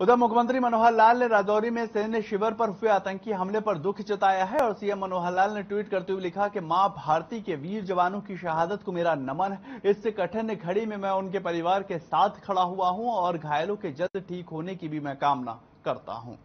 उधर मुख्यमंत्री मनोहर लाल ने राजौरी में सैन्य शिविर पर हुए आतंकी हमले पर दुख जताया है और सीएम मनोहर लाल ने ट्वीट करते हुए लिखा कि माँ भारती के वीर जवानों की शहादत को मेरा नमन है। इससे कठिन घड़ी में मैं उनके परिवार के साथ खड़ा हुआ हूँ और घायलों के जल्द ठीक होने की भी मैं कामना करता हूँ।